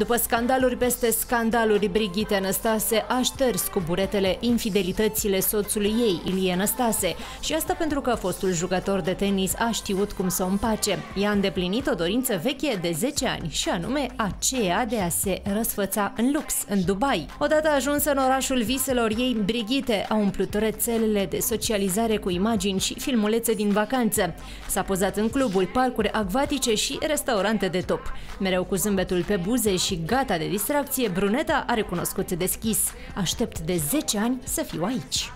După scandaluri peste scandaluri, Brigitte Năstase a șters cu buretele infidelitățile soțului ei, Ilie Năstase, și asta pentru că fostul jucător de tenis a știut cum să o împace. I-a îndeplinit o dorință veche de 10 ani, și anume aceea de a se răsfăța în lux, în Dubai. Odată ajunsă în orașul viselor ei, Brigitte a umplut rețelele de socializare cu imagini și filmulețe din vacanță. S-a pozat în cluburi, parcuri acvatice și restaurante de top. Mereu cu zâmbetul pe buze și gata de distracție, Bruneta a recunoscut deschis. Aștept de 10 ani să fiu aici.